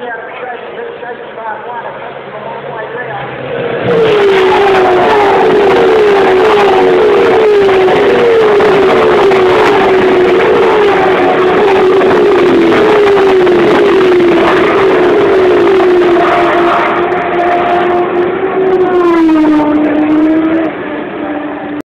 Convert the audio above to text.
Yeah, have to shake,